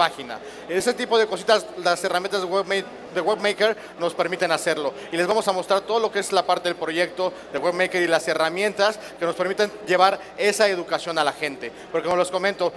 página. Ese tipo de cositas, las herramientas de, de WebMaker nos permiten hacerlo. Y les vamos a mostrar todo lo que es la parte del proyecto de WebMaker y las herramientas que nos permiten llevar esa educación a la gente. Porque como les comento,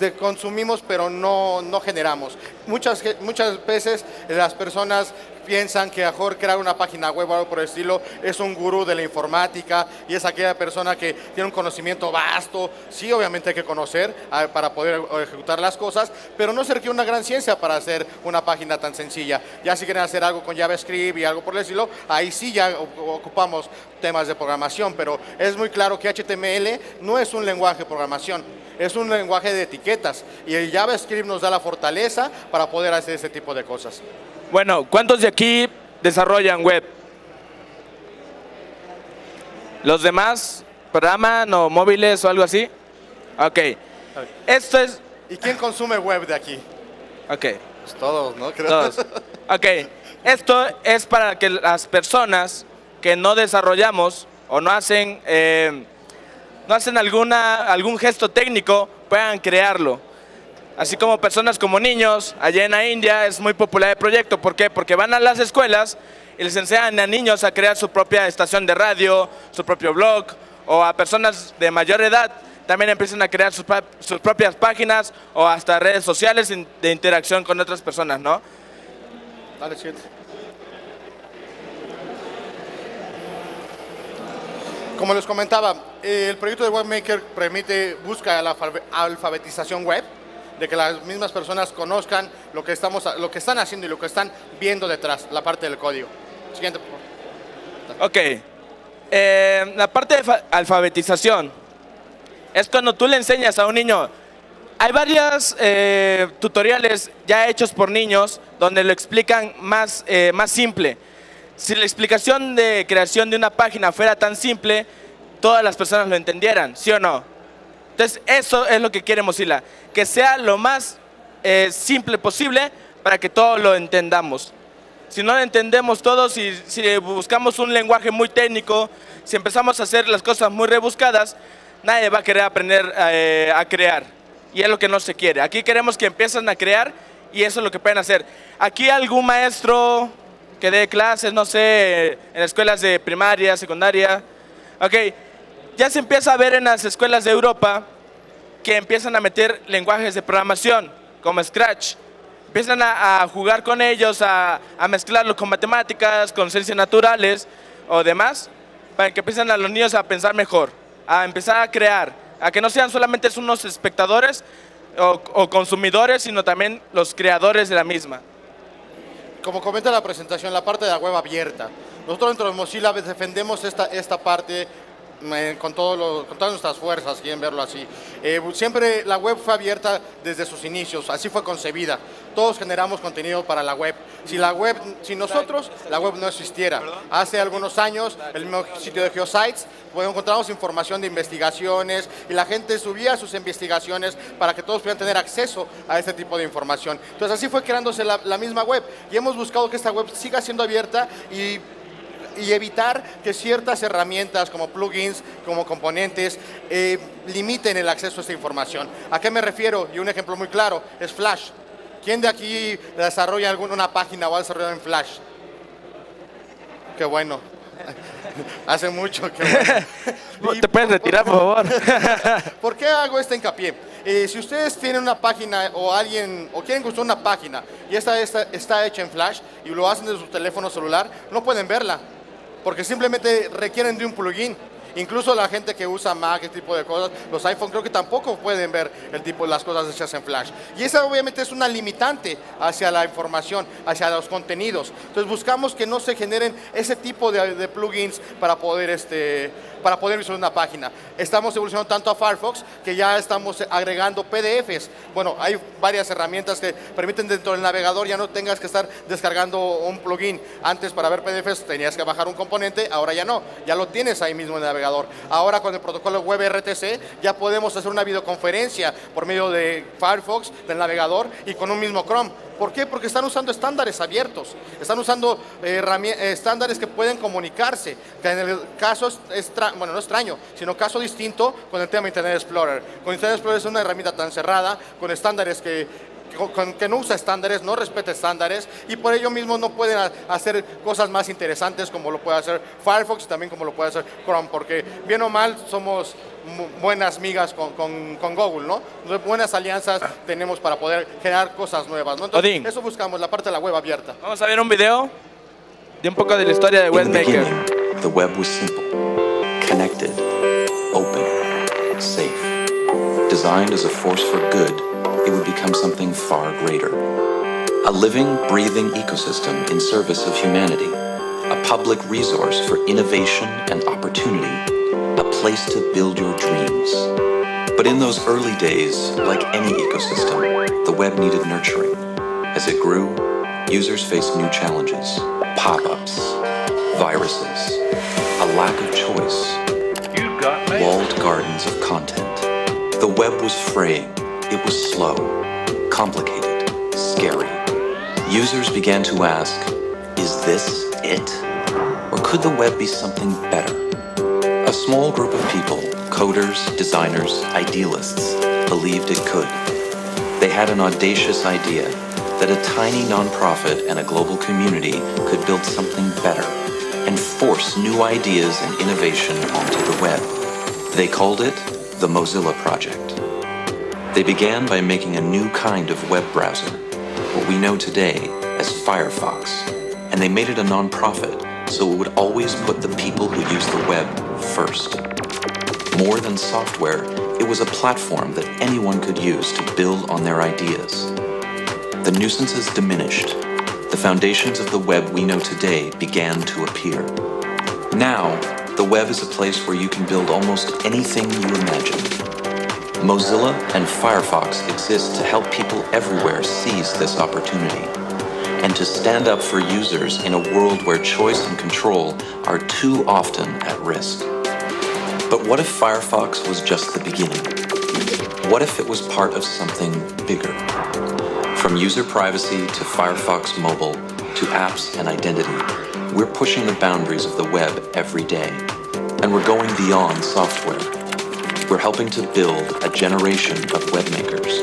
de consumimos pero no, no generamos. Muchas, muchas veces las personas piensan que mejor crear una página web o algo por el estilo es un gurú de la informática y es aquella persona que tiene un conocimiento vasto. Sí, obviamente hay que conocer para poder ejecutar las cosas, pero no se requiere una gran ciencia para hacer una página tan sencilla. Ya si quieren hacer algo con JavaScript y algo por el estilo, ahí sí ya ocupamos temas de programación, pero es muy claro que HTML no es un lenguaje de programación, es un lenguaje de etiquetas y el JavaScript nos da la fortaleza para poder hacer ese tipo de cosas. Bueno, ¿cuántos de aquí desarrollan web? ¿Los demás programan o móviles o algo así? Ok. Esto es... ¿Y quién consume web de aquí? Ok. Pues todos, ¿no? Creo. Todos. Ok. Esto es para que las personas que no desarrollamos o no hacen, eh, no hacen alguna, algún gesto técnico puedan crearlo. Así como personas como niños, allá en la India es muy popular el proyecto. ¿Por qué? Porque van a las escuelas y les enseñan a niños a crear su propia estación de radio, su propio blog, o a personas de mayor edad también empiezan a crear sus, sus propias páginas o hasta redes sociales de interacción con otras personas, ¿no? Dale, siguiente. Como les comentaba, el proyecto de WebMaker permite, busca la alfabe- alfabetización web, de que las mismas personas conozcan lo que, estamos, lo que están haciendo y lo que están viendo detrás, la parte del código. Siguiente, por favor. Ok. Eh, la parte de fa- alfabetización es cuando tú le enseñas a un niño. Hay varios tutoriales ya hechos por niños donde lo explican más, eh, más simple. Si la explicación de creación de una página fuera tan simple, todas las personas lo entendieran, ¿sí o no? Entonces, eso es lo que quiere Mozilla, que sea lo más eh, simple posible para que todos lo entendamos. Si no lo entendemos todos, si, si buscamos un lenguaje muy técnico, si empezamos a hacer las cosas muy rebuscadas, nadie va a querer aprender eh, a crear. Y es lo que no se quiere. Aquí queremos que empiecen a crear y eso es lo que pueden hacer. Aquí algún maestro que dé clases, no sé, en escuelas de primaria, secundaria. Ok, ya se empieza a ver en las escuelas de Europa que empiezan a meter lenguajes de programación, como Scratch. Empiezan a, jugar con ellos, a, a con matemáticas, con ciencias naturales o demás, para que empiecen a los niños a pensar mejor, a empezar a crear, a que no sean solamente unos espectadores o, o consumidores, sino también los creadores de la misma. Como comenta la presentación, la parte de la web abierta. Nosotros dentro de Mozilla defendemos esta, esta parte con, todas nuestras fuerzas, quieren verlo así. Eh, siempre la web fue abierta desde sus inicios, así fue concebida. Todos generamos contenido para la web. Si la web, si nosotros, la web no existiera. Hace algunos años, el mismo sitio de Geosites, pues encontramos información de investigaciones y la gente subía sus investigaciones para que todos pudieran tener acceso a este tipo de información. Entonces así fue creándose la misma web y hemos buscado que esta web siga siendo abierta y y evitar que ciertas herramientas como plugins, como componentes, eh, limiten el acceso a esta información. ¿A qué me refiero? Y un ejemplo muy claro es Flash. ¿Quién de aquí desarrolla alguna una página o ha desarrollado en Flash? Qué bueno. Hace mucho que ¿Te puedes retirar, por favor? ¿Por qué hago este hincapié? Eh, si ustedes tienen una página o alguien o quieren construir una página y esta está, está hecha en Flash y lo hacen desde su teléfono celular, no pueden verla porque simplemente requieren de un plugin. Incluso la gente que usa Mac, este tipo de cosas, los iPhone creo que tampoco pueden ver el tipo las cosas hechas en Flash. Y esa obviamente es una limitante hacia la información, hacia los contenidos. Entonces buscamos que no se generen ese tipo de, de plugins para poder este para poder visualizar una página. Estamos evolucionando tanto a Firefox que ya estamos agregando PDFs. Bueno, hay varias herramientas que permiten dentro del navegador ya no tengas que estar descargando un plugin. Antes para ver PDFs tenías que bajar un componente, ahora ya no, ya lo tienes ahí mismo en el navegador. Ahora con el protocolo WebRTC ya podemos hacer una videoconferencia por medio de Firefox, del navegador y con un mismo Chrome. ¿Por qué? Porque están usando estándares abiertos, están usando eh, eh, estándares que pueden comunicarse, que en el caso bueno, no extraño, sino caso distinto con el tema Internet Explorer. Con Internet Explorer es una herramienta tan cerrada, con estándares que que no usa estándares, no respeta estándares y por ello mismo no pueden ha- hacer cosas más interesantes como lo puede hacer Firefox y también como lo puede hacer Chrome, porque bien o mal somos buenas migas con, con- con Google, ¿no? Buenas alianzas tenemos para poder generar cosas nuevas, ¿no? Entonces, Odín. eso buscamos, la parte de la web abierta. Vamos a ver un video de un poco de la historia de Webmaker. the web was simple, connected, open, safe. Designed as a force for good, it would become something far greater. A living, breathing ecosystem in service of humanity. A public resource for innovation and opportunity. A place to build your dreams. But in those early days, like any ecosystem, the web needed nurturing. As it grew, users faced new challenges pop ups, viruses, a lack of choice, walled gardens of content. The web was fraying, it was slow, complicated, scary. Users began to ask is this it? Or could the web be something better? A small group of people, coders, designers, idealists, believed it could. They had an audacious idea that a tiny nonprofit and a global community could build something better and force new ideas and innovation onto the web. They called it the Mozilla Project. They began by making a new kind of web browser, what we know today as Firefox, and they made it a nonprofit so it would always put the people who use the web first. More than software, it was a platform that anyone could use to build on their ideas. The nuisances diminished. The foundations of the web we know today began to appear. Now, the web is a place where you can build almost anything you imagine. Mozilla and Firefox exist to help people everywhere seize this opportunity and to stand up for users in a world where choice and control are too often at risk. But what if Firefox was just the beginning? What if it was part of something bigger? From user privacy to Firefox Mobile to apps and identity, we're pushing the boundaries of the web every day. And we're going beyond software. We're helping to build a generation of webmakers.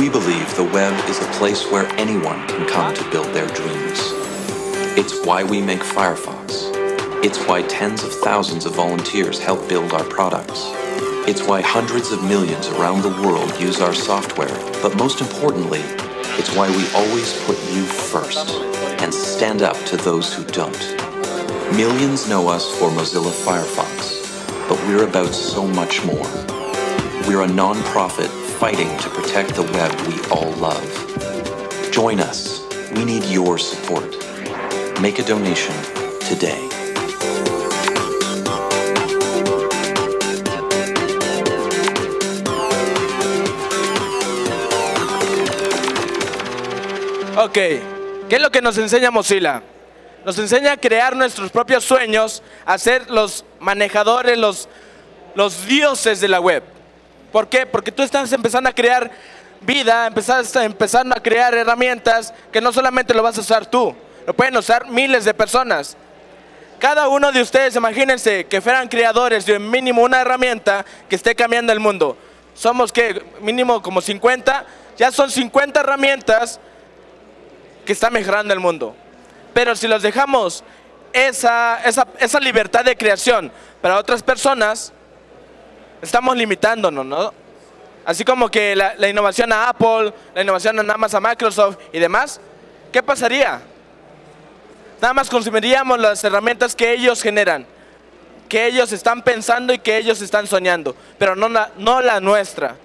We believe the web is a place where anyone can come to build their dreams. It's why we make Firefox. It's why tens of thousands of volunteers help build our products. It's why hundreds of millions around the world use our software. But most importantly, it's why we always put you first and stand up to those who don't. Millions know us for Mozilla Firefox, but we're about so much more. We're a non-profit fighting to protect the web we all love. Join us. We need your support. Make a donation today. Ok, ¿qué es lo que nos enseña Mozilla? Nos enseña a crear nuestros propios sueños, a ser los manejadores, los, los dioses de la web. ¿Por qué? Porque tú estás empezando a crear vida, empezando a crear herramientas que no solamente lo vas a usar tú, lo pueden usar miles de personas. Cada uno de ustedes, imagínense que fueran creadores de mínimo una herramienta que esté cambiando el mundo. Somos que mínimo como 50, ya son 50 herramientas que está mejorando el mundo. Pero si los dejamos esa, esa, esa libertad de creación para otras personas, estamos limitándonos, ¿no? Así como que la, innovación a Apple, la innovación nada más a Microsoft y demás, ¿qué pasaría? Nada más consumiríamos las herramientas que ellos generan, que ellos están pensando y que ellos están soñando, pero no la, no la nuestra.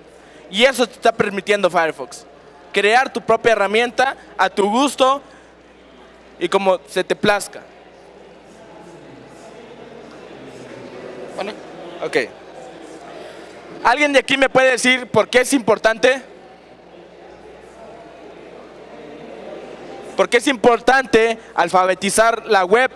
Y eso te está permitiendo Firefox. Crear tu propia herramienta a tu gusto y como se te plazca. Bueno, Ok. ¿Alguien de aquí me puede decir por qué es importante? ¿Por qué es importante alfabetizar la web?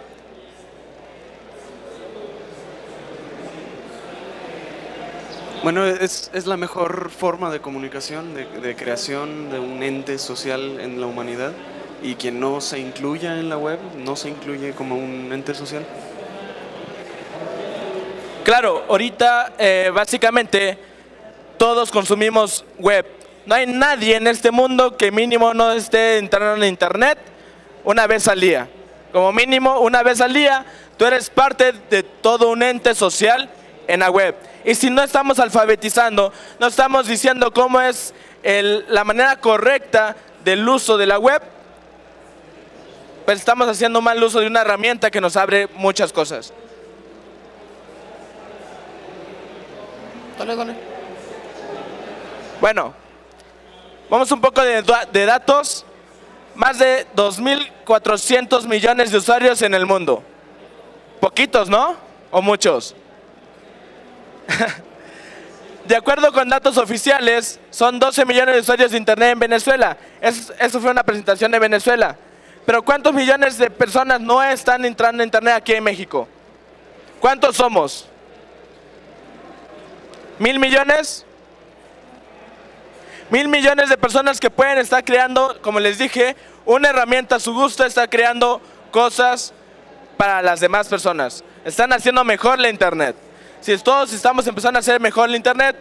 Bueno, es, es la mejor forma de comunicación, de, de creación de un ente social en la humanidad y quien no se incluya en la web no se incluye como un ente social. Claro, ahorita eh, básicamente todos consumimos web. No hay nadie en este mundo que mínimo no esté entrando en internet una vez al día. Como mínimo una vez al día, tú eres parte de todo un ente social en la web. Y si no estamos alfabetizando, no estamos diciendo cómo es la manera correcta del uso de la web, pues estamos haciendo mal uso de una herramienta que nos abre muchas cosas. Dale, dale. Bueno, vamos un poco de, datos. Más de 2.400 millones de usuarios en el mundo. Poquitos, ¿no? ¿O muchos? De acuerdo con datos oficiales, son 12 millones de usuarios de Internet en Venezuela. eso fue una presentación de Venezuela. Pero ¿cuántos millones de personas no están entrando a Internet aquí en México? ¿Cuántos somos? ¿Mil millones? Mil millones de personas que pueden estar creando, como les dije, una herramienta a su gusto, está creando cosas para las demás personas. Están haciendo mejor la Internet. Si todos estamos empezando a hacer mejor la Internet,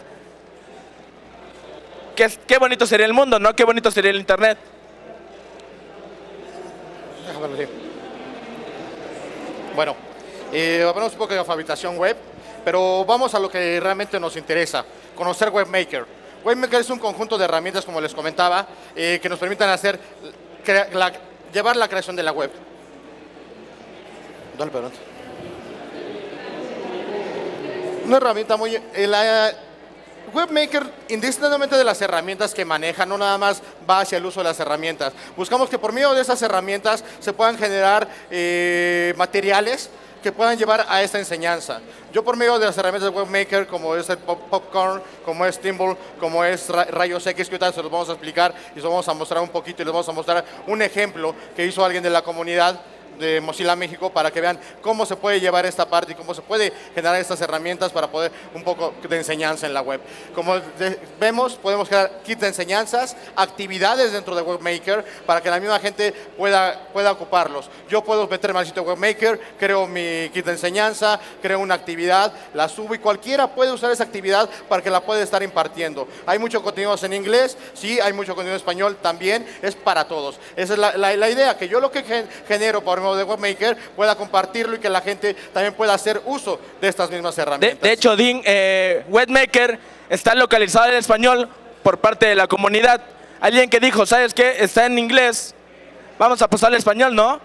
qué, qué bonito sería el mundo, ¿no? Qué bonito sería el Internet. Bueno, eh, hablamos un poco de alfabetización web, pero vamos a lo que realmente nos interesa, conocer WebMaker. WebMaker es un conjunto de herramientas, como les comentaba, eh, que nos permitan hacer, llevar la creación de la web. Dale, perdón. Una herramienta muy... Eh, Webmaker, independientemente de las herramientas que maneja, no nada más va hacia el uso de las herramientas. Buscamos que por medio de esas herramientas se puedan generar eh, materiales que puedan llevar a esta enseñanza. Yo por medio de las herramientas Webmaker, como es el Popcorn, como es Timbal, como es Rayos X, que ahorita se los vamos a explicar y se los vamos a mostrar un poquito y les vamos a mostrar un ejemplo que hizo alguien de la comunidad, de Mozilla México para que vean cómo se puede llevar esta parte y cómo se puede generar estas herramientas para poder un poco de enseñanza en la web. Como vemos, podemos crear kits de enseñanzas, actividades dentro de WebMaker para que la misma gente pueda, pueda ocuparlos. Yo puedo meterme al sitio WebMaker, creo mi kit de enseñanza, creo una actividad, la subo y cualquiera puede usar esa actividad para que la pueda estar impartiendo. Hay mucho contenido en inglés, sí, hay mucho contenido en español también, es para todos. Esa es la, idea, que yo lo que genero de Webmaker pueda compartirlo y que la gente también pueda hacer uso de estas mismas herramientas. De, hecho, Dean, eh, Webmaker está localizado en español por parte de la comunidad. Alguien que dijo, ¿sabes qué? Está en inglés, vamos a pasarle español, ¿no?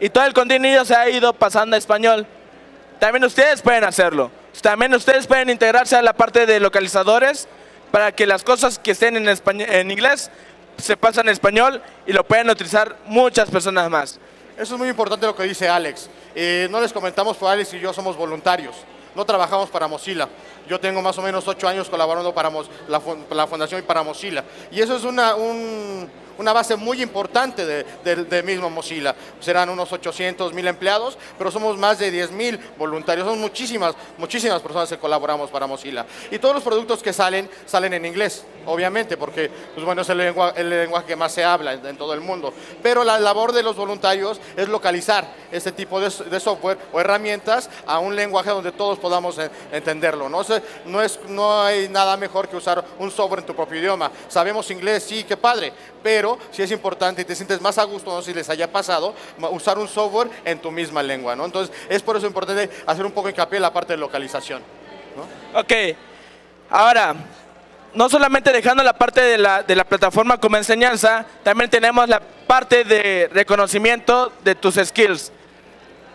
Y todo el contenido se ha ido pasando a español. También ustedes pueden hacerlo. También ustedes pueden integrarse a la parte de localizadores para que las cosas que estén en, en inglés se pasen a español y lo pueden utilizar muchas personas más. Eso es muy importante lo que dice Alex. Eh, no les comentamos, pero Alex y yo somos voluntarios. No trabajamos para Mozilla. Yo tengo más o menos ocho años colaborando para la, Fundación y para Mozilla. Y eso es una, un, una base muy importante de, mismo Mozilla. Serán unos 800 mil empleados, pero somos más de 10 mil voluntarios. Son muchísimas, muchísimas personas que colaboramos para Mozilla. Y todos los productos que salen, salen en inglés, obviamente, porque pues bueno, es el, el lenguaje que más se habla en, todo el mundo. Pero la labor de los voluntarios es localizar este tipo de, software o herramientas a un lenguaje donde todos podamos entenderlo. ¿no? No, es, no hay nada mejor que usar un software en tu propio idioma. Sabemos inglés, sí, qué padre, pero si es importante y te sientes más a gusto, no sé si les haya pasado, usar un software en tu misma lengua, ¿no? Entonces, es por eso importante hacer un poco hincapié en la parte de localización. Ok, ahora, no solamente dejando la parte de la, de la plataforma como enseñanza, también tenemos la parte de reconocimiento de tus skills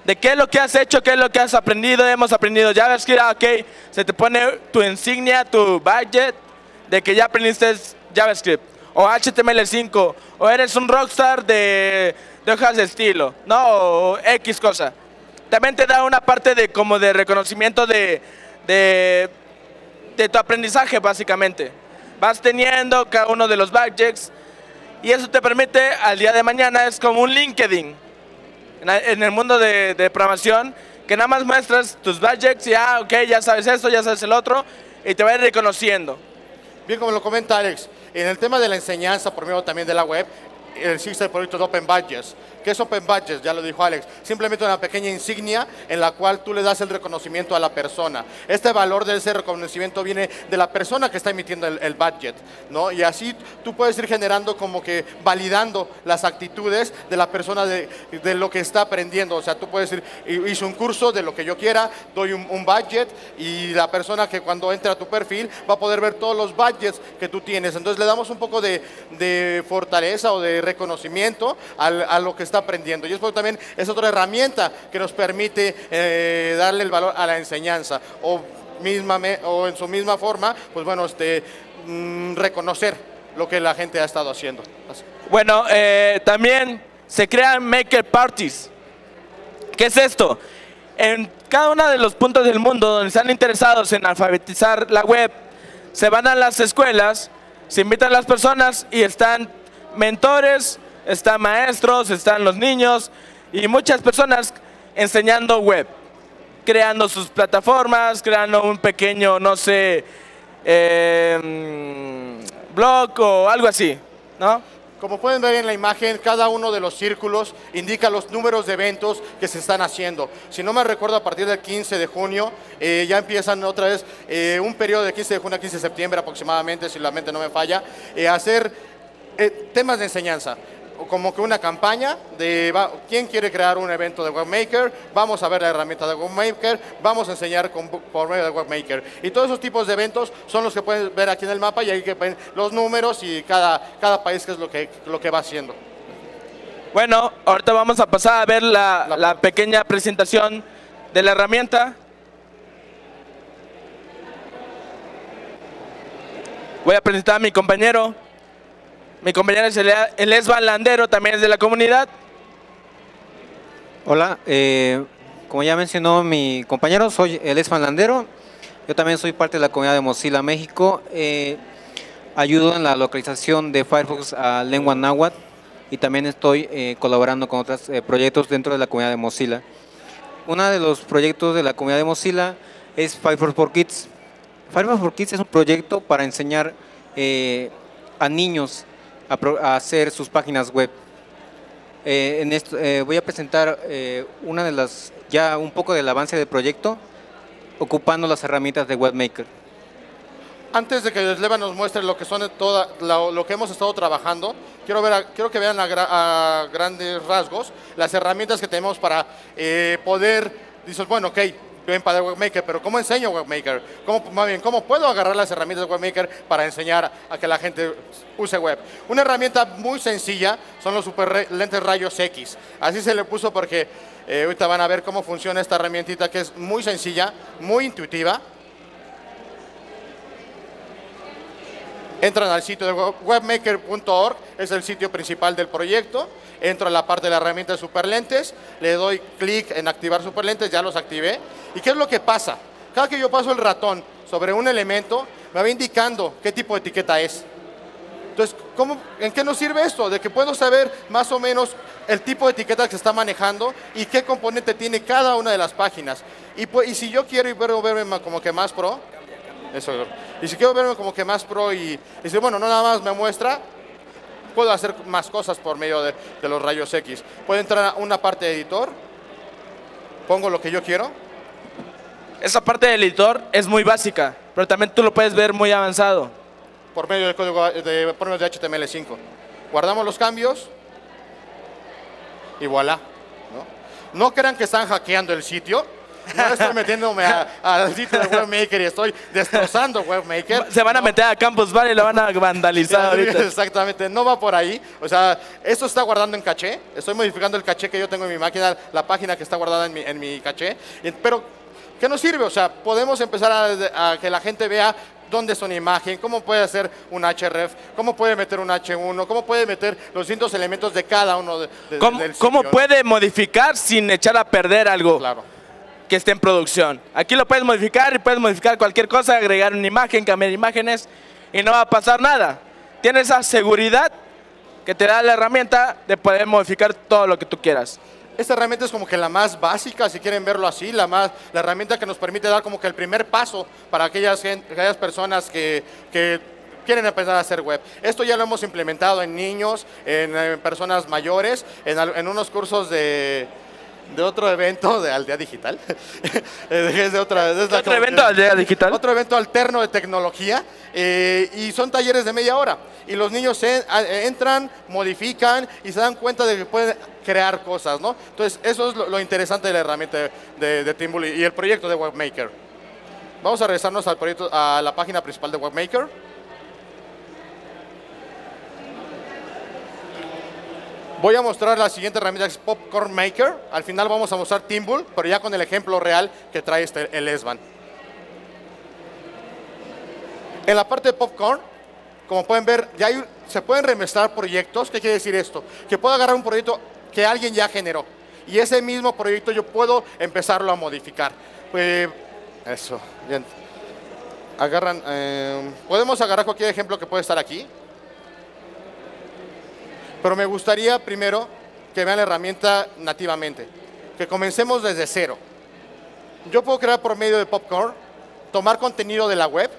de qué es lo que has hecho, qué es lo que has aprendido. Hemos aprendido JavaScript, ah, ok, se te pone tu insignia, tu budget de que ya aprendiste JavaScript o HTML5, o eres un rockstar de, de hojas de estilo, ¿no? O X cosa. También te da una parte de como de reconocimiento de, de, de tu aprendizaje, básicamente. Vas teniendo cada uno de los budgets y eso te permite al día de mañana, es como un LinkedIn en el mundo de, de programación, que nada más muestras tus budgets y, ah, ok, ya sabes esto, ya sabes el otro, y te va a ir reconociendo. Bien, como lo comenta Alex, en el tema de la enseñanza por medio también de la web, existe el proyecto de Open Badges. ¿Qué es Open Badges? Ya lo dijo Alex. Simplemente una pequeña insignia en la cual tú le das el reconocimiento a la persona. Este valor de ese reconocimiento viene de la persona que está emitiendo el, el budget, ¿no? Y así tú puedes ir generando como que validando las actitudes de la persona de, de lo que está aprendiendo. O sea, tú puedes decir, hice un curso de lo que yo quiera, doy un, un budget y la persona que cuando entra a tu perfil va a poder ver todos los budgets que tú tienes. Entonces le damos un poco de, de fortaleza o de reconocimiento al- a lo que está aprendiendo. Y eso también es otra herramienta que nos permite eh, darle el valor a la enseñanza o, misma, o en su misma forma, pues bueno, este, mm, reconocer lo que la gente ha estado haciendo. Bueno, eh, también se crean maker parties. ¿Qué es esto? En cada uno de los puntos del mundo donde están interesados en alfabetizar la web, se van a las escuelas, se invitan las personas y están mentores, están maestros, están los niños y muchas personas enseñando web, creando sus plataformas, creando un pequeño, no sé, mm, blog o algo así, ¿no? Como pueden ver en la imagen, cada uno de los círculos indica los números de eventos que se están haciendo. Si no me recuerdo, a partir del 15 de junio eh, ya empiezan otra vez eh, un periodo de 15 de junio a 15 de septiembre aproximadamente, si la mente no me falla, eh, hacer eh, temas de enseñanza. Como que una campaña de va- quién quiere crear un evento de WebMaker, vamos a ver la herramienta de WebMaker, vamos a enseñar con- por medio de WebMaker. Y todos esos tipos de eventos son los que pueden ver aquí en el mapa y ahí que ven los números y cada, cada país qué es lo que, lo que va haciendo. Bueno, ahorita vamos a pasar a ver la, la pequeña presentación de la herramienta. Voy a presentar a mi compañero. Mi compañero es el, el Esban Landero, también es de la comunidad. Hola, eh, como ya mencionó mi compañero, soy el Esfanlandero. Yo también soy parte de la comunidad de Mozilla México. Eh, ayudo en la localización de Firefox a lengua náhuatl y también estoy eh, colaborando con otros proyectos dentro de la comunidad de Mozilla. Uno de los proyectos de la comunidad de Mozilla es Firefox for Kids. Firefox for Kids es un proyecto para enseñar a niños a, pro- a hacer sus páginas web. Eh, en esto, eh, voy a presentar eh, una de las, ya un poco del avance del proyecto, ocupando las herramientas de WebMaker. Antes de que Leva nos muestre lo que son toda, lo, lo que hemos estado trabajando, quiero, ver a- quiero que vean a, gra- a grandes rasgos las herramientas que tenemos para eh, poder, dices, bueno, ok, ven para WebMaker, pero ¿cómo enseño WebMaker? ¿Cómo, más bien, ¿cómo puedo agarrar las herramientas de WebMaker para enseñar a que la gente use web? Una herramienta muy sencilla son los super lentes rayos X. Así se le puso porque eh, ahorita van a ver cómo funciona esta herramientita que es muy sencilla, muy intuitiva. Entran al sitio de web- webmaker.org, es el sitio principal del proyecto. Entro a la parte de la herramienta de superlentes, le doy clic en activar superlentes, ya los activé. ¿Y qué es lo que pasa? Cada que yo paso el ratón sobre un elemento, me va indicando qué tipo de etiqueta es. Entonces, ¿cómo, ¿en qué nos sirve esto? De que puedo saber más o menos el tipo de etiqueta que se está manejando y qué componente tiene cada una de las páginas. Y, pu- y si yo quiero verme como que más pro, eso. Y si quiero verme como que más pro y, y decir, bueno, no nada más me muestra, puedo hacer más cosas por medio de, de los rayos X. Puedo entrar a una parte de editor, pongo lo que yo quiero, Esa parte del editor es muy básica, pero también tú lo puedes ver muy avanzado. por medio del código de, por medio de HTML5. Guardamos los cambios y voilà. ¿no? no crean que están hackeando el sitio. No estoy metiéndome a- al sitio de Webmaker y estoy destrozando Webmaker. Se van a meter a Campus Bar y lo van a vandalizar ahorita. Exactamente, no va por ahí. O sea, esto está guardando en caché. Estoy modificando el caché que yo tengo en mi máquina, la página que está guardada en mi, en mi caché. Pero, ¿qué nos sirve? O sea, podemos empezar a, a que la gente vea dónde es una imagen, cómo puede hacer un href, cómo puede meter un h1, cómo puede meter los distintos elementos de cada uno de, de- ¿Cómo, del cómo puede modificar sin echar a perder algo Claro. que esté en producción? Aquí lo puedes modificar y puedes modificar cualquier cosa, agregar una imagen, cambiar imágenes y no va a pasar nada. Tienes esa seguridad que te da la herramienta de poder modificar todo lo que tú quieras. Esta herramienta es como que la más básica, si quieren verlo así, la, más, la herramienta que nos permite dar como que el primer paso para aquellas, aquellas personas que, que quieren empezar a hacer web. Esto ya lo hemos implementado en niños, en, personas mayores, en, en unos cursos de, de otro evento de Aldea Digital. es de otra, es Otro evento Aldea Digital. Otro evento alterno de tecnología eh, y son talleres de media hora. Y los niños en- a- entran, modifican y se dan cuenta de que pueden crear cosas, ¿no? Entonces, eso es lo, lo interesante de la herramienta de, de, y el proyecto de WebMaker. Vamos a regresarnos al proyecto, a la página principal de WebMaker. Voy a mostrar la siguiente herramienta es Popcorn Maker. Al final vamos a mostrar Teambull, pero ya con el ejemplo real que trae este, el ESBAN. En la parte de Popcorn, como pueden ver, ya se pueden remezclar proyectos. ¿Qué quiere decir esto? Que puedo agarrar un proyecto que alguien ya generó. Y ese mismo proyecto yo puedo empezarlo a modificar. Pues, eso, bien. Agarran, eh, podemos agarrar cualquier ejemplo que puede estar aquí. Pero me gustaría primero que vean la herramienta nativamente, que comencemos desde cero. Yo puedo crear por medio de Popcorn, tomar contenido de la web.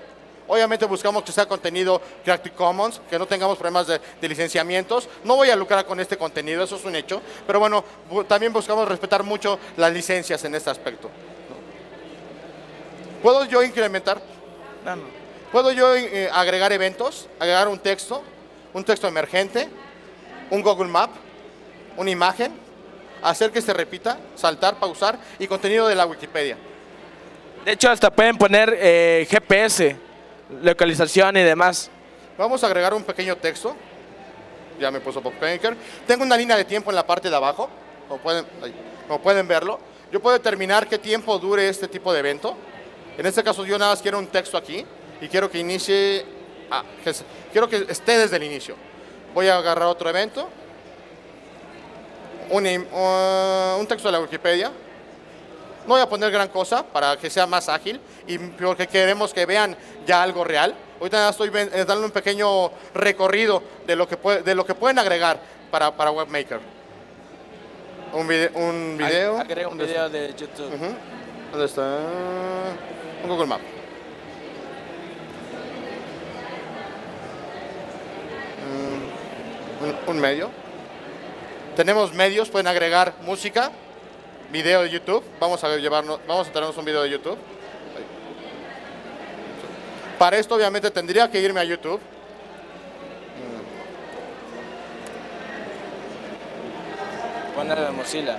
Obviamente buscamos que sea contenido Creative Commons, que no tengamos problemas de, de licenciamientos. No voy a lucrar con este contenido, eso es un hecho. Pero bueno, bu- también buscamos respetar mucho las licencias en este aspecto. ¿Puedo yo incrementar? ¿Puedo yo eh, agregar eventos? Agregar un texto, un texto emergente, un Google Map, una imagen, hacer que se repita, saltar, pausar y contenido de la Wikipedia. De hecho, hasta pueden poner eh, GPS, localización y demás. Vamos a agregar un pequeño texto. Ya me puso PopMaker. Tengo una línea de tiempo en la parte de abajo, como pueden, ahí, como pueden verlo. Yo puedo determinar qué tiempo dure este tipo de evento. En este caso yo nada más quiero un texto aquí y quiero que inicie, ah, que quiero que esté desde el inicio. Voy a agarrar otro evento, un, uh, un texto de la Wikipedia. No voy a poner gran cosa para que sea más ágil y porque queremos que vean ya algo real. Ahorita estoy eh, dando un pequeño recorrido de lo que, puede- de lo que pueden agregar para, para WebMaker. Un, vide- un video. Agrega un ¿Dónde video de YouTube. ¿Dónde está? Un Google Map. Mm, un- medio. Tenemos medios, pueden agregar música, video de YouTube. Vamos a llevarnos, vamos a tenernos un video de YouTube. Para esto obviamente tendría que irme a YouTube. Poner de Mozilla.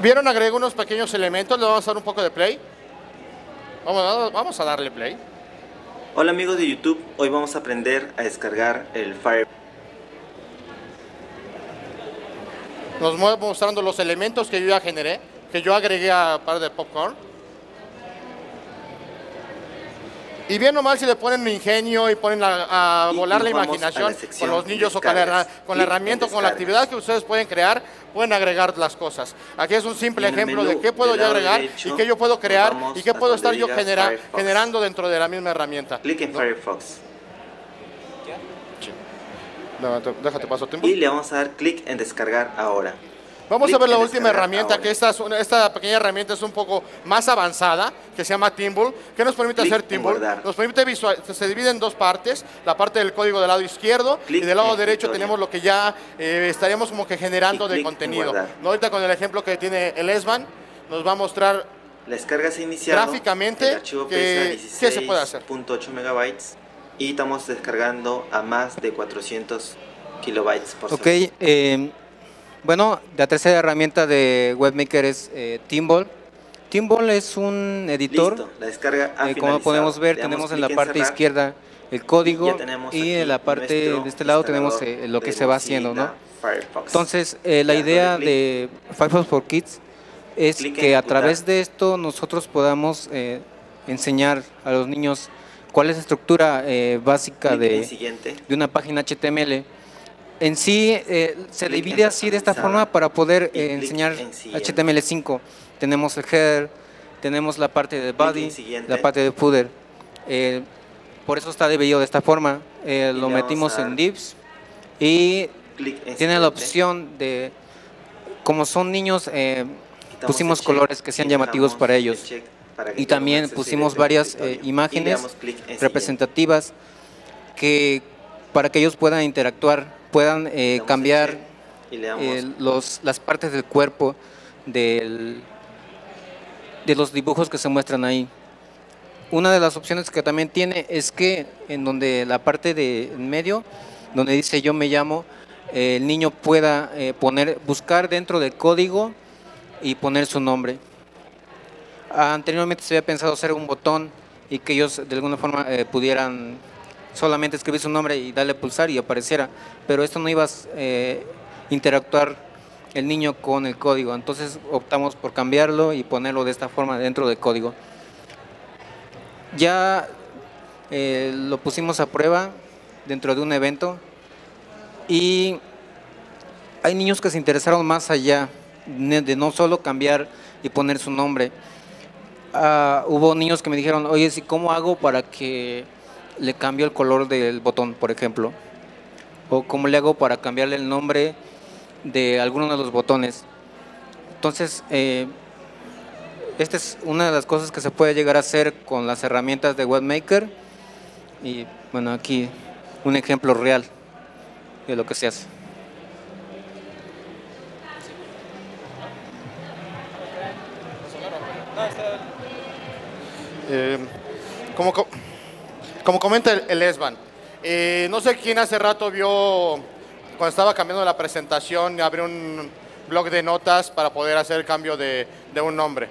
¿Vieron? Agregué unos pequeños elementos. Le vamos a dar un poco de play. Vamos a, vamos a darle play. Hola amigos de YouTube. Hoy vamos a aprender a descargar el Fire. Nos mueve mostrando los elementos que yo ya generé, que yo agregué a par de popcorn. Y bien o mal si le ponen ingenio y ponen a, a Y volar la a imaginación la con los niños o con la, con la herramienta con la actividad que ustedes pueden crear, pueden agregar las cosas. Aquí es un simple ejemplo de qué puedo yo agregar derecho, y qué yo puedo crear y qué puedo estar yo genera- Firefox. generando dentro de la misma herramienta. Clic en Firefox. No, te- déjate paso tiempo. Y le vamos a dar clic en descargar ahora. Vamos a ver la última herramienta, ahora. que esta, es una- esta pequeña herramienta es un poco más avanzada, que se llama Timble, que nos permite Clic hacer guardar. Nos permite visual, se divide en dos partes, la parte del código del lado izquierdo Clic y del lado derecho escritorio. tenemos lo que ya eh, estaríamos como que generando Y de contenido. ¿No? Ahorita con el ejemplo que tiene el ESBAN, nos va a mostrar La descarga se iniciado. Gráficamente, El archivo ¿qué- pesa qué se puede hacer? 16.8 megabytes y estamos descargando a más de 400 kilobytes por Ok, segundo. eh, bueno, la tercera herramienta de WebMaker es eh, Timball. Timball es un editor. Listo, la descarga ha eh, como podemos ver, tenemos en la parte cerrar. izquierda el código y en la parte de este lado tenemos eh, lo que se va haciendo, ¿no? Firefox. Entonces, eh, la idea de Firefox for Kids es Clic que a través de esto nosotros podamos eh, enseñar a los niños cuál es la estructura eh, básica Clic de, de una página HTML. En sí eh, se divide así de esta forma para poder eh, enseñar en siguiente. HTML5. Tenemos el header, tenemos la parte de body, la parte de footer. Eh, por eso está dividido de esta forma. Lo metimos en divs y tiene la opción de, como son niños, pusimos colores que sean llamativos para el ellos. Y también pusimos varias imágenes representativas que para que ellos puedan interactuar, puedan eh, cambiar eh, los, las partes del cuerpo del, de los dibujos que se muestran ahí. Una de las opciones que también tiene es que en donde la parte de en medio, donde dice yo me llamo, eh, el niño pueda eh, poner, buscar dentro del código y poner su nombre. Anteriormente se había pensado hacer un botón y que ellos de alguna forma eh, pudieran solamente escribir su nombre y darle pulsar y apareciera, pero esto no iba a eh, interactuar el niño con el código, entonces optamos por cambiarlo y ponerlo de esta forma dentro del código. Ya eh, lo pusimos a prueba dentro de un evento y hay niños que se interesaron más allá de no solo cambiar y poner su nombre. Ah, hubo niños que me dijeron, oye, ¿sí, ¿cómo hago para que le cambie el color del botón, por ejemplo? ¿O cómo le hago para cambiarle el nombre de alguno de los botones? Entonces, eh, esta es una de las cosas que se puede llegar a hacer con las herramientas de WebMaker. Y bueno, aquí un ejemplo real de lo que se hace. Eh, como, co- como comenta el, el ESBAN, eh, no sé quién hace rato vio, cuando estaba cambiando la presentación, abrió un blog de notas para poder hacer el cambio de, de un nombre.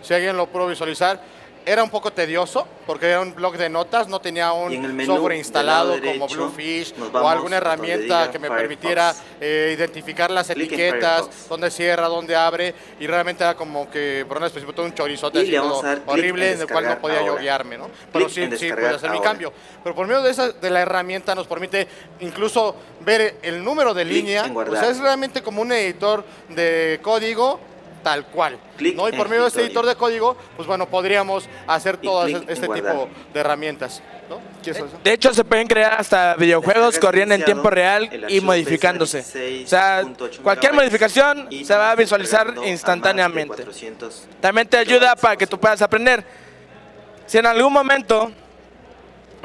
Si alguien lo pudo visualizar, era un poco tedioso porque era un blog de notas, no tenía un software instalado lado como derecho, Bluefish o alguna herramienta que me Firefox. permitiera eh, identificar las etiquetas, dónde cierra, dónde abre y realmente era como que por una especie todo un chorizote así todo horrible en en el cual no podía yo ahora. guiarme, ¿no? Pero sí, sí pude hacer mi ahora. cambio. Pero por medio de esa de la herramienta nos permite incluso ver el número de línea. O sea, es realmente como un editor de código tal cual. Clic ¿no? Y por medio de este editor de código, pues bueno, podríamos hacer Y todo este, tipo de herramientas. ¿no? ¿Qué es eso? De hecho, se pueden crear hasta videojuegos corriendo en tiempo real y modificándose. O sea, 16.8 cualquier modificación se va a visualizar a instantáneamente. 400 También te ayuda para que tú puedas aprender. Si en algún momento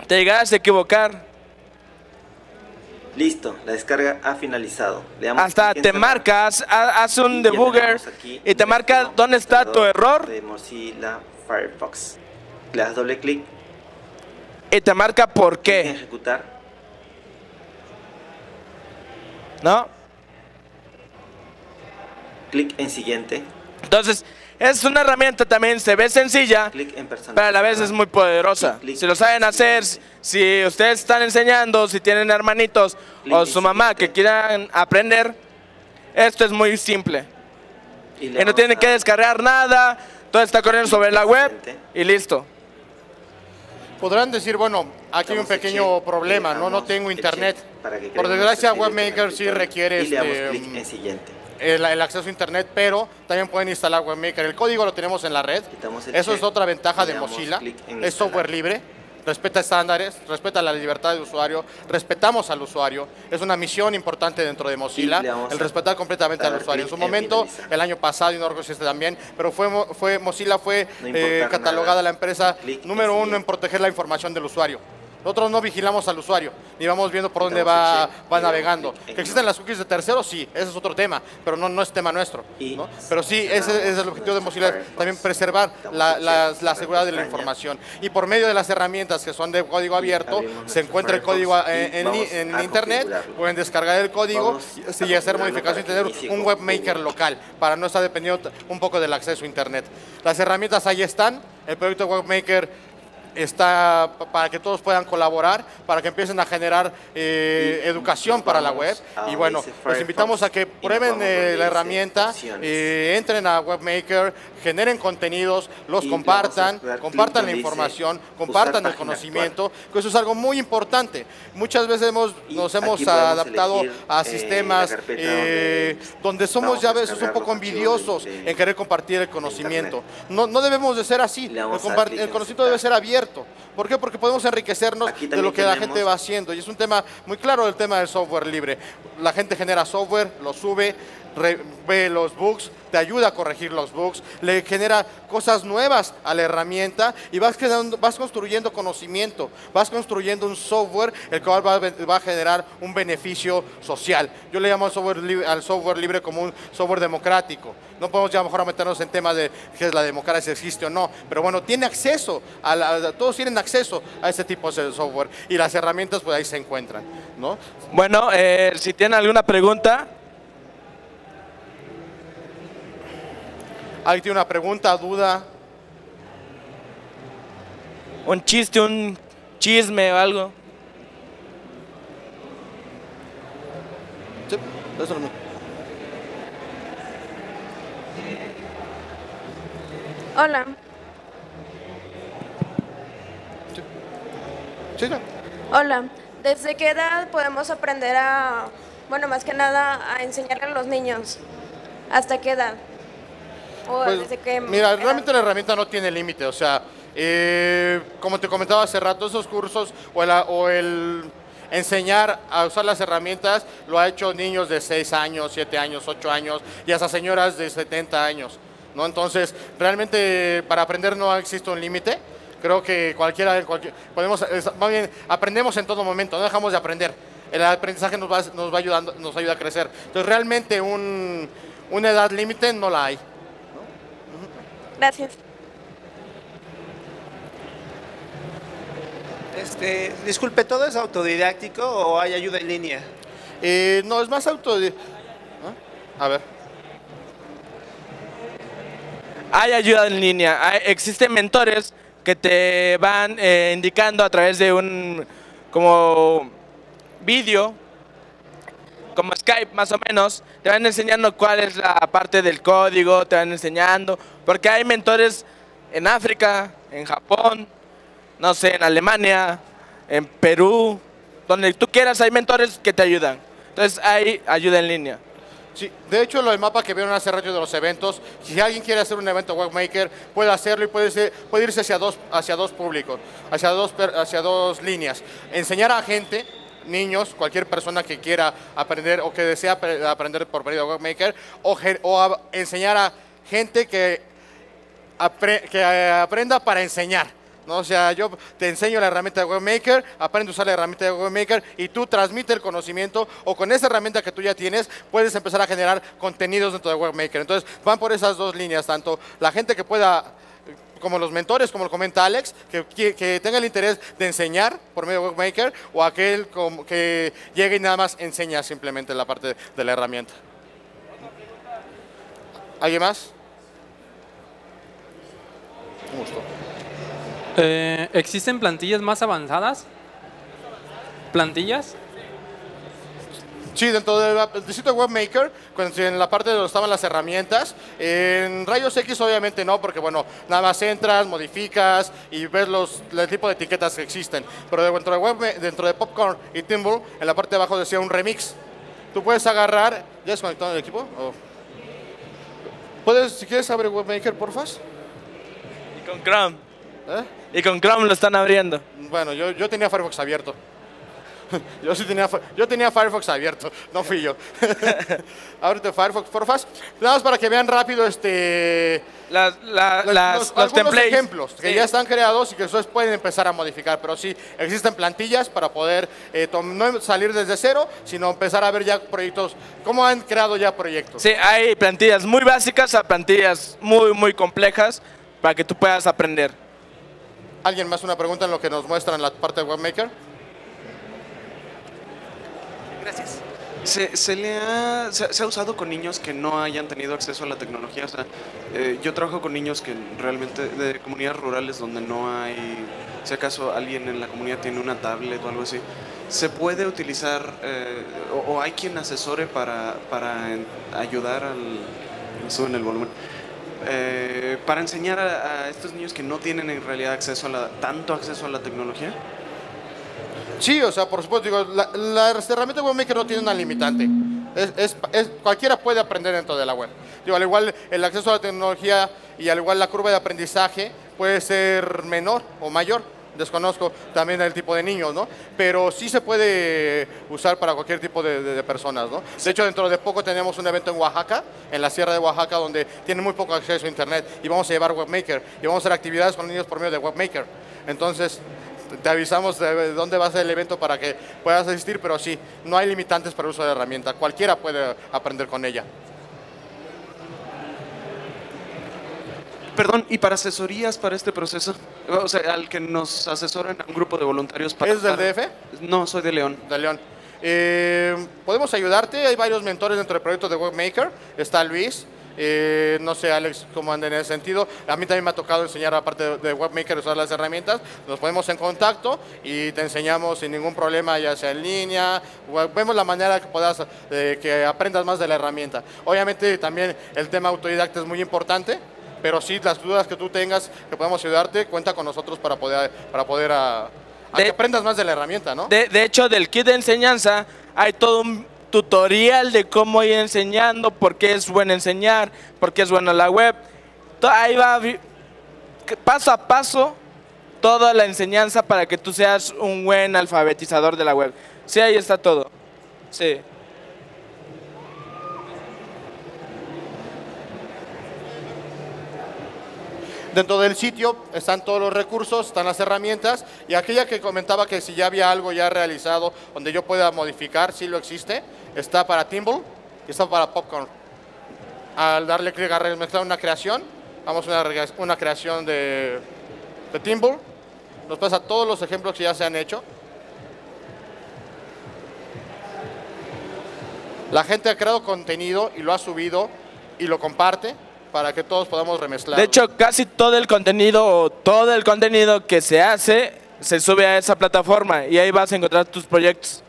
te llegas a equivocar, Listo, la descarga ha finalizado. Le damos hasta te cerrar. marcas, ha- hace Y un debugger y te marca dónde está tu error De Mozilla Firefox. Le das doble clic y te marca por qué, ejecutar. ¿no? Clic en siguiente. Entonces, es una herramienta también, se ve sencilla, pero a la vez es muy poderosa. Si lo saben hacer, si ustedes están enseñando, si tienen hermanitos o su mamá que quieran aprender, esto es muy simple. Y, no tienen que descargar nada, todo está corriendo sobre la web y listo. Podrán decir, bueno, aquí hay un pequeño problema, le no, no tengo internet. Por desgracia, WebMaker sí requiere este. El, el acceso a internet, pero también pueden instalar WebMaker. El código lo tenemos en la red. Eso es otra ventaja de Mozilla. Es software libre. respeta estándares, respeta la libertad del usuario, respetamos al usuario. Es una misión importante dentro de Mozilla, el respetar completamente al usuario. En su momento, el año pasado, y no recuerdo si este también, pero fue, mo- fue Mozilla fue No eh, catalogada nada. la empresa número uno en proteger la información del usuario. Nosotros no vigilamos al usuario, ni vamos viendo por dónde va, va navegando. en Que existen las cookies de terceros, sí, ese es otro tema, pero no, no es tema nuestro. Pero sí, ese es el objetivo de Mozilla, también preservar la, la- la seguridad de la información. Y por medio de las herramientas que son de código abierto, se encuentra el código eh, en, en a internet, pueden descargar el código y- hacer modificaciones y tener un webmaker local para no estar dependiendo un poco del acceso a internet. Las herramientas ahí están, el proyecto webmaker está pa- para que todos puedan colaborar, para que empiecen a generar eh, educación para la web. a Y bueno, los invitamos a que prueben eh, la herramienta, eh, entren a Webmaker, generen contenidos, los compartan, compartan la información, compartan el conocimiento, que eso es algo muy importante. Muchas veces hemos, nos hemos adaptado a eh, sistemas donde somos ya a veces un poco envidiosos en querer compartir el conocimiento. No, no debemos de ser así. El, conocimiento debe ser abierto. ¿Por qué? Porque podemos enriquecernos de lo que la gente va haciendo. Y es un tema muy claro el tema del software libre. La gente genera software, lo sube, ve los bugs, te ayuda a corregir los bugs, le genera cosas nuevas a la herramienta y vas, creando- vas construyendo conocimiento, vas construyendo un software el cual va, va a generar un beneficio social. Yo le llamo al software, libre, al software libre como un software democrático. No podemos ya mejor meternos en temas de es la democracia, si existe o no, pero bueno, tiene acceso, a la- todos tienen acceso a este tipo de software y las herramientas pues ahí se encuentran, ¿no? Bueno, eh, si tienen alguna pregunta, ¿Alguien tiene una pregunta, duda? un chiste, un chisme o algo. Sí, eso es lo mismo. Hola, Sí, ya. hola. ¿Desde qué edad podemos aprender a, bueno, más que nada, a enseñarle a los niños? ¿Hasta qué edad? ¿O Pues, desde mira, realmente la herramienta no tiene límite, o sea, eh, como te comentaba hace rato, esos cursos o el, o el enseñar a usar las herramientas lo ha hecho niños de 6 años, 7 años, 8 años y hasta señoras de 70 años, ¿no? Entonces, realmente para aprender no existe un límite. Creo que cualquiera, cualquier- podemos, más bien, aprendemos en todo momento, no dejamos de aprender. El aprendizaje nos va, nos va ayudando, nos ayuda a crecer. Entonces, realmente un, una edad límite no la hay. Gracias. Este, disculpe, ¿todo es autodidáctico o hay ayuda en línea? Eh, no, es más auto... ¿Ah? A ver. Hay ayuda en línea, hay- existen mentores que te van eh, indicando a través de un como vídeo, como Skype más o menos, te van enseñando cuál es la parte del código, te van enseñando, porque hay mentores en África, en Japón, no sé, en Alemania, en Perú, donde tú quieras hay mentores que te ayudan. Entonces hay ayuda en línea. Sí, de hecho, lo del mapa que vieron hace rato de los eventos, si alguien quiere hacer un evento webmaker, puede hacerlo y puede, ser- puede irse hacia dos, públicos, hacia dos líneas. Enseñar a gente, niños, cualquier persona que quiera aprender o que desea apre- aprender por medio de webmaker, o, o enseñar a gente que, apre- que aprenda para enseñar. ¿no? O sea, yo te enseño la herramienta de Webmaker, aprende a usar la herramienta de Webmaker y tú transmite el conocimiento o con esa herramienta que tú ya tienes puedes empezar a generar contenidos dentro de Webmaker. Entonces van por esas dos líneas, tanto la gente que pueda, como los mentores, como lo comenta Alex, que, que- tenga el interés de enseñar por medio de Webmaker o aquel que llegue y nada más enseña simplemente la parte de la herramienta. ¿Alguien más? Un gusto. Eh, ¿Existen plantillas más avanzadas? ¿Plantillas? Sí, dentro del del sitio de Webmaker, en la parte donde estaban las herramientas, en Rayos X obviamente no, porque bueno, nada más entras, modificas y ves los, el tipo de etiquetas que existen. Pero dentro de, Webma- dentro de Popcorn y Timble, en la parte de abajo decía un remix. Tú puedes agarrar, ¿ya desconectado el equipo? ¿O? Puedes, si quieres, abre Webmaker, porfas. Y con Chrome. ¿Eh? Y con Chrome lo están abriendo. Bueno, yo, yo tenía Firefox abierto. Yo sí tenía, yo tenía Firefox abierto, no fui yo. Ábrete Firefox, porfa. Nada más para que vean rápido este, Las, la- los, las- los- los algunos templates. ejemplos que Sí. ya están creados y que ustedes pueden empezar a modificar. Pero sí, existen plantillas para poder eh, no salir desde cero, sino empezar a ver ya proyectos, cómo han creado ya proyectos. Sí, hay plantillas muy básicas a plantillas muy, muy complejas para que tú puedas aprender. ¿Alguien más una pregunta en lo que nos muestra en la parte de WebMaker? Gracias. Se, se le ha, se, se ha usado con niños que no hayan tenido acceso a la tecnología. O sea, eh, yo trabajo con niños que realmente de comunidades rurales donde no hay, si acaso alguien en la comunidad tiene una tablet o algo así, se puede utilizar eh, o, o hay quien asesore para, para ayudar al... Suben el volumen. Eh, para enseñar a, a estos niños que no tienen en realidad acceso a la, tanto acceso a la tecnología. Sí, o sea, por supuesto, digo, la, la herramienta de WebMaker no tiene una limitante. Es, es- es- cualquiera puede aprender dentro de la web. Digo, al igual el acceso a la tecnología y al igual la curva de aprendizaje puede ser menor o mayor. Desconozco también el tipo de niños, ¿no? Pero sí se puede usar para cualquier tipo de, de- de personas, ¿no? De hecho, dentro de poco tenemos un evento en Oaxaca, en la Sierra de Oaxaca, donde tienen muy poco acceso a Internet y vamos a llevar WebMaker y vamos a hacer actividades con niños por medio de WebMaker. Entonces, te avisamos de dónde va a ser el evento para que puedas asistir, pero sí, no hay limitantes para el uso de la herramienta. Cualquiera puede aprender con ella. Perdón, ¿y para asesorías para este proceso? O sea, al que nos asesoren a un grupo de voluntarios para... ¿Es del DF? No, soy de León. De León. Eh, podemos ayudarte, hay varios mentores dentro del proyecto de Webmaker. Está Luis, eh, no sé Alex cómo anda en ese sentido. A mí también me ha tocado enseñar aparte de, de Webmaker usar las herramientas. Nos ponemos en contacto y te enseñamos sin ningún problema, ya sea en línea. Vemos la manera que puedas, eh, que aprendas más de la herramienta. Obviamente también el tema autodidacta es muy importante. Pero sí, las dudas que tú tengas, que podemos ayudarte, cuenta con nosotros para poder, para poder a- a De- que aprendas más de la herramienta, ¿no? De, de hecho, del kit de enseñanza hay todo un tutorial de cómo ir enseñando, por qué es bueno enseñar, por qué es bueno la web. Ahí va paso a paso toda la enseñanza para que tú seas un buen alfabetizador de la web. Sí, ahí está todo. Sí. Dentro del sitio están todos los recursos, están las herramientas y aquella que comentaba que si ya había algo ya realizado donde yo pueda modificar, sí lo existe, está para Timble y está para Popcorn. Al darle clic a mezclar una creación, vamos a una, creación de, de nos pasa todos los ejemplos que ya se han hecho. La gente ha creado contenido y lo ha subido y lo comparte para que todos podamos remezclar. De hecho, casi todo el contenido o todo el contenido que se hace se sube a esa plataforma y ahí vas a encontrar tus proyectos.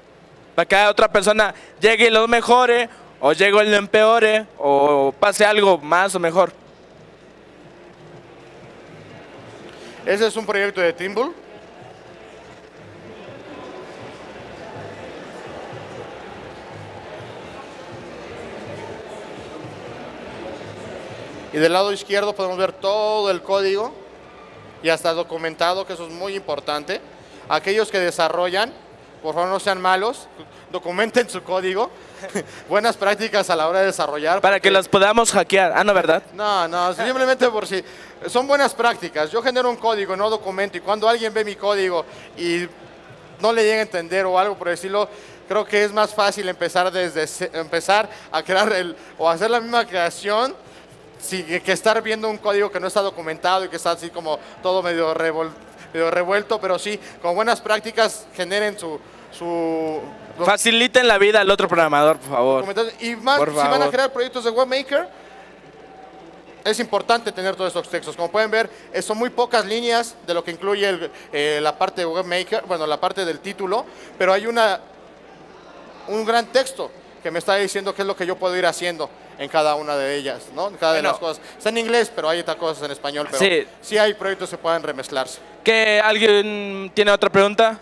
Para que otra persona llegue y lo mejore, o llegue y lo empeore, o pase algo más o mejor. Ese es un proyecto de Timble. Y del lado izquierdo podemos ver todo el código. Ya está documentado, que eso es muy importante. Aquellos que desarrollan, por favor no sean malos, documenten su código. Buenas prácticas a la hora de desarrollar. Para que las podamos hackear. Ah, no, ¿verdad? no, no, simplemente por si son buenas prácticas. Yo genero un código, no documento, y cuando alguien ve mi código y no le llega a entender o algo por decirlo, creo que es más fácil empezar desde empezar a crear el o hacer la misma creación sí, que estar viendo un código que no está documentado y que está así como todo medio, revol- medio revuelto, pero sí, con buenas prácticas generen su su Faciliten la vida al otro programador, por favor. Y más, Por si van a crear proyectos de webmaker, es importante tener todos estos textos. Como pueden ver, eh, son muy pocas líneas de lo que incluye el, eh, la parte de webmaker, bueno, la parte del título, pero hay una, un gran texto que me está diciendo qué es lo que yo puedo ir haciendo en cada una de ellas, ¿no? En cada de Bueno. las cosas. Está en inglés, pero hay otras cosas en español, pero Sí. sí hay proyectos que pueden remezclarse. ¿Que alguien tiene otra pregunta?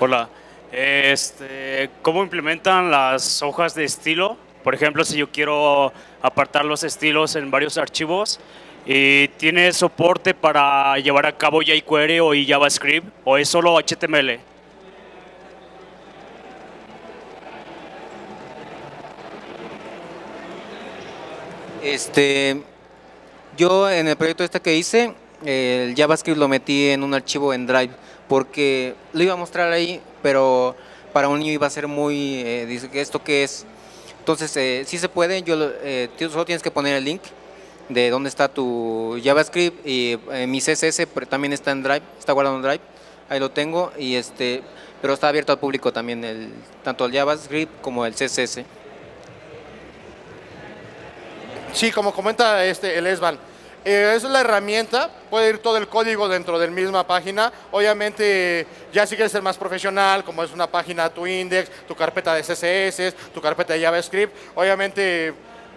Hola. Este, ¿Cómo implementan las hojas de estilo? Por ejemplo, si yo quiero apartar los estilos en varios archivos ¿Y tiene soporte para llevar a cabo jQuery o JavaScript o es solo HTML? Este, yo en el proyecto este que hice, el JavaScript lo metí en un archivo en Drive porque lo iba a mostrar ahí, pero para un niño iba a ser muy, eh, dice esto qué es. Entonces, eh, sí se puede, yo, eh, solo tienes que poner el link de dónde está tu JavaScript y eh, mi CSS también está en Drive, está guardado en Drive, ahí lo tengo y este, pero está abierto al público también el, tanto el JavaScript como el CSS. Sí, como comenta este, el ESBAN, eh, es la herramienta, puede ir todo el código dentro de la misma página. Obviamente, ya si quieres ser más profesional, como es una página, tu index, tu carpeta de CSS, tu carpeta de JavaScript, obviamente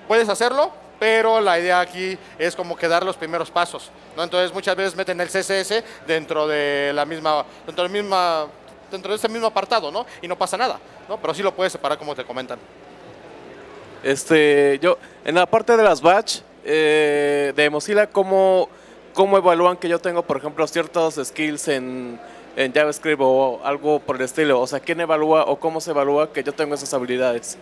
puedes hacerlo, pero la idea aquí es como que dar los primeros pasos. ¿no? Entonces, muchas veces meten el CSS dentro de la misma, dentro del misma, dentro de ese mismo apartado, ¿no? Y no pasa nada, ¿no? Pero sí lo puedes separar como te comentan. Este, yo, en la parte de las batch eh, de Mozilla, ¿cómo, ¿cómo evalúan que yo tengo, por ejemplo, ciertos skills en, JavaScript o algo por el estilo? O sea, ¿quién evalúa o cómo se evalúa que yo tengo esas habilidades?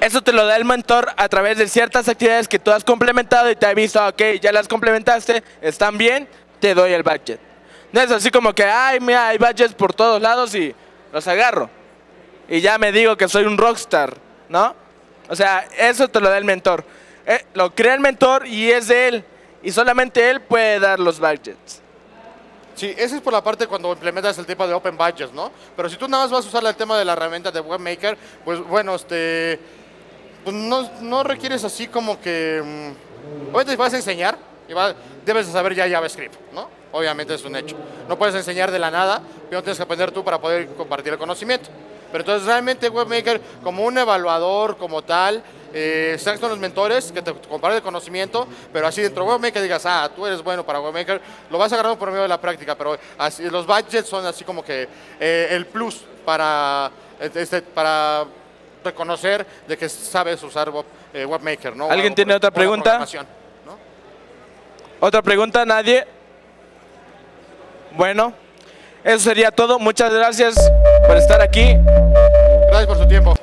Eso te lo da el mentor a través de ciertas actividades que tú has complementado y te ha visto, ok, ya las complementaste, están bien, te doy el budget. No es así como que, ay, mira, hay budgets por todos lados y los agarro. Y ya me digo que soy un rockstar, ¿no? O sea, eso te lo da el mentor. Eh, lo crea el mentor y es de él. Y solamente él puede dar los budgets. Sí, esa es por la parte cuando implementas el tipo de open budgets, ¿no? Pero si tú nada más vas a usar el tema de la herramienta de WebMaker, pues bueno, este, pues no, no requieres así como que, mm, obviamente vas a enseñar, y va- debes de saber ya JavaScript, ¿no? Obviamente es un hecho. No puedes enseñar de la nada, pero tienes que aprender tú para poder compartir el conocimiento. Pero entonces realmente WebMaker como un evaluador, como tal, eh, con los mentores que te comparten el conocimiento, pero así dentro de WebMaker digas, ah, tú eres bueno para WebMaker, lo vas agarrando por medio de la práctica, pero así, los budgets son así como que eh, el plus para, este, para reconocer de que sabes usar web- eh, WebMaker, ¿no? ¿Alguien O- tiene otra pregunta? ¿Otra pregunta? ¿Nadie? Bueno, eso sería todo. Muchas gracias por estar aquí. Gracias por su tiempo.